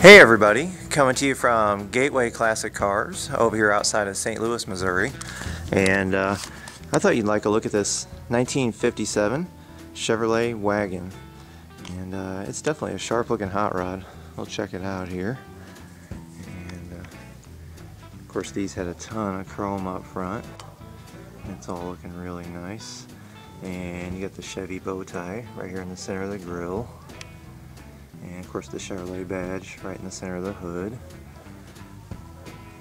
Hey everybody, coming to you from Gateway Classic Cars over here outside of St. Louis, Missouri. And uh, I thought you'd like a look at this 1957 Chevrolet wagon. And uh, it's definitely a sharp looking hot rod. We'll check it out here. And uh, of course these had a ton of chrome up front. It's all looking really nice. And you got the Chevy bow tie right here in the center of the grill. And of course the Chevrolet badge right in the center of the hood.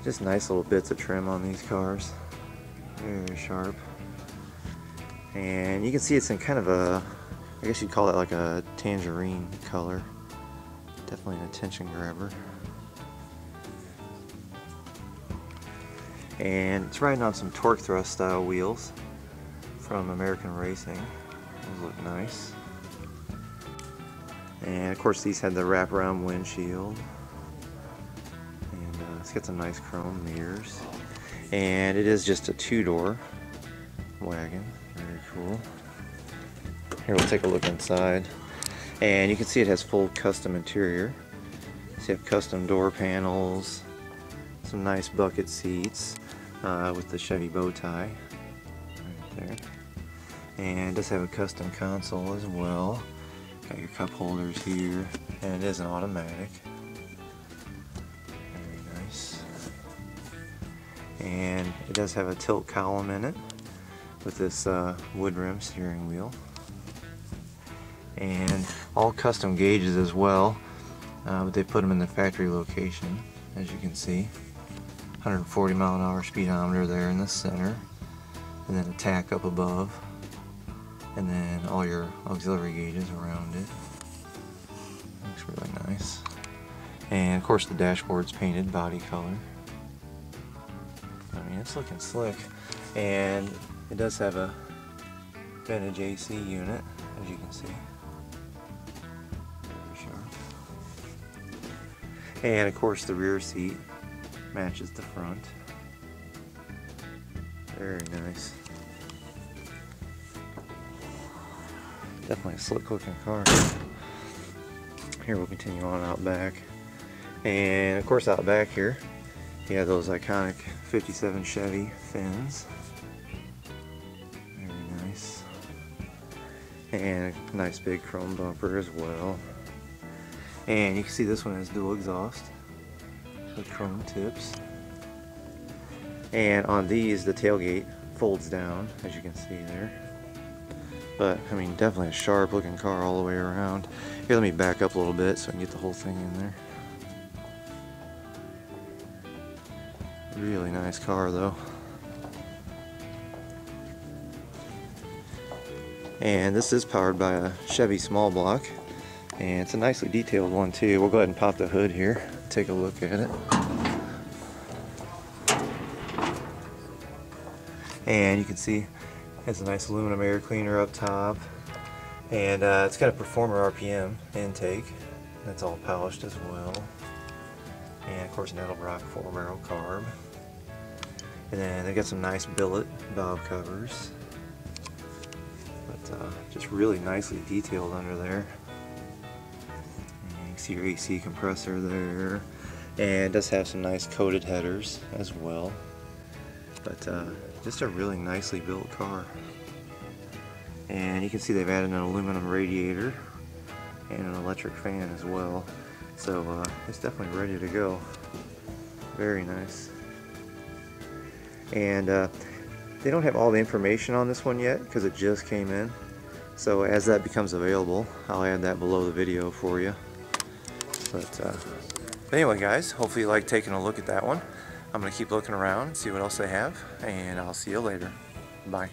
Just nice little bits of trim on these cars. Very sharp. And you can see it's in kind of a, I guess you'd call it like a tangerine color. Definitely an attention grabber. And it's riding on some torque thrust style wheels from American Racing. Those look nice. And of course these had the wraparound windshield. And uh, it's got some nice chrome mirrors. And it is just a two-door wagon. Very cool. Here we'll take a look inside. And you can see it has full custom interior. So you have custom door panels, some nice bucket seats uh, with the Chevy bow tie right there. And it does have a custom console as well. Got your cup holders here, and it is an automatic. Very nice. And it does have a tilt column in it with this uh, wood rim steering wheel. And all custom gauges as well, uh, but they put them in the factory location, as you can see. 140 mile an hour speedometer there in the center, and then a tach up above and then all your auxiliary gauges around it. Looks really nice. And of course the dashboard's painted body color. I mean it's looking slick. And it does have a vintage AC unit, as you can see. Very sharp. And of course the rear seat matches the front. Very nice. Definitely a slick looking car. Here we'll continue on out back. And of course out back here, you have those iconic 57 Chevy fins. Very nice. And a nice big chrome bumper as well. And you can see this one has dual exhaust with chrome tips. And on these, the tailgate folds down, as you can see there. But, I mean, definitely a sharp looking car all the way around. Here, let me back up a little bit so I can get the whole thing in there. Really nice car, though. And this is powered by a Chevy small block. And it's a nicely detailed one, too. We'll go ahead and pop the hood here, take a look at it. And you can see has a nice aluminum air cleaner up top. And uh, it's got a Performer RPM intake. That's all polished as well. And of course an Edelbrock 4 barrel carb. And then they've got some nice billet valve covers. But uh, just really nicely detailed under there. And you can see your AC compressor there. And it does have some nice coated headers as well. But uh, just a really nicely built car. And you can see they've added an aluminum radiator and an electric fan as well. So uh, it's definitely ready to go. Very nice. And uh, they don't have all the information on this one yet because it just came in. So as that becomes available, I'll add that below the video for you. But, uh, anyway guys, hopefully you like taking a look at that one. I'm going to keep looking around, see what else they have, and I'll see you later. Bye.